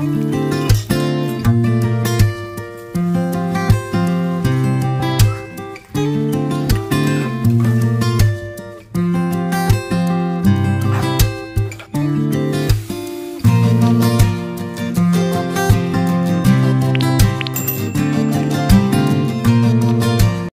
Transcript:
Bye.